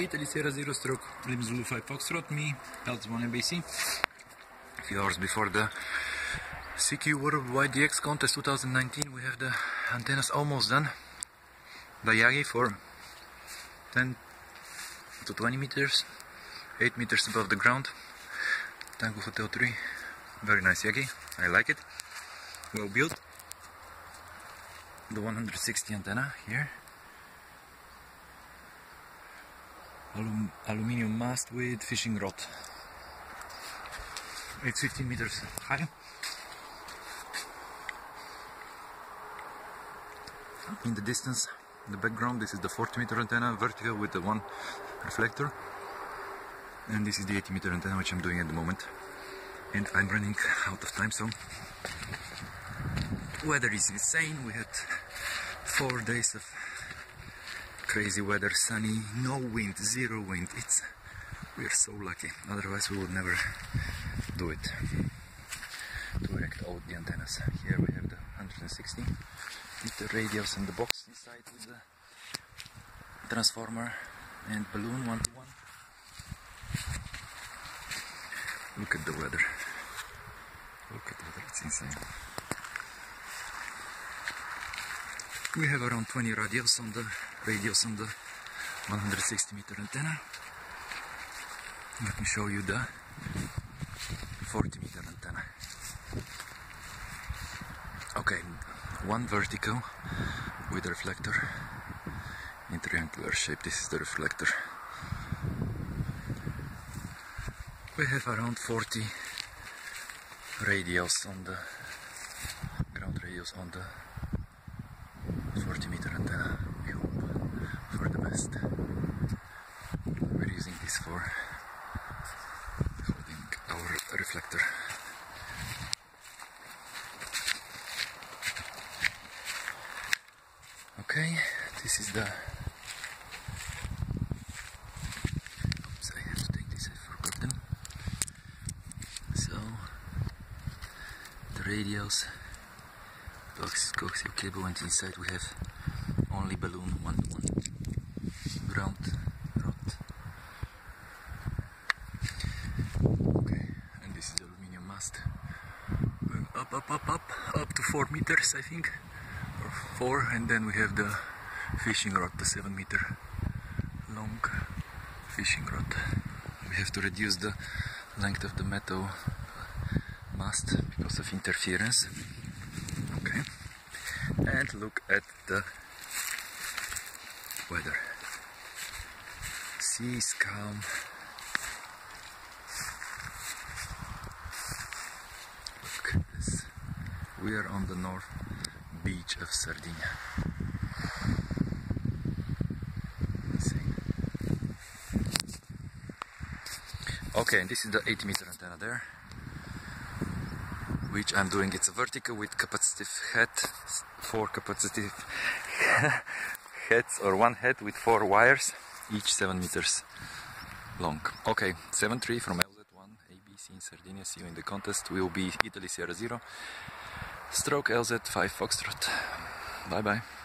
Italy Sierra 0 stroke Lima Zulu 5 Foxtrot, me, Peltz 1 NBC. A few hours before the CQ Worldwide DX Contest 2019, we have the antennas almost done. The Yagi for 10 to 20 meters, 8 meters above the ground. Tango Hotel 3, very nice Yagi, I like it. Well built. The 160 antenna here. Alum aluminium mast with fishing rod. It's 15 meters high. In the distance, in the background, this is the 40 meter antenna, vertical with the one reflector. And this is the 80 meter antenna, which I'm doing at the moment. And I'm running out of time, so weather is insane. We had four days of crazy weather, sunny, no wind, zero wind. It's we're so lucky. Otherwise, we would never do it to erect all the antennas. Here we have the 160 meter radials and the box inside with the transformer and balun one to one. Look at the weather. Look at the weather, it's insane. We have around 20 radials on the radials on the 160 meter antenna. Let me show you the 40 meter antenna. Okay, one vertical with a reflector in triangular shape. This is the reflector. We have around 40 radials on the ground radials on the 40 meter antenna. We hope for the best. We're using this for holding our reflector. Okay, this is the. Radials coaxial cable and inside we have only balun one one ground rod. Okay, and this is the aluminium mast. Going up, up, up, up, up to four meters, I think, or four, and then we have the fishing rod, the seven meter long fishing rod. We have to reduce the length of the metal mast because of interference. And look at the weather. Sea is calm. Look at this. We are on the north beach of Sardinia. Okay, and this is the 80 meter antenna there which I'm doing. It's a vertical with capacitive head, four capacitive heads or one head with four wires, each seven meters long. Okay, 7-3 from LZ1 ABC in Sardinia. See you in the contest. Will be Italy Sierra Zero. Stroke LZ5 Foxtrot. Bye bye.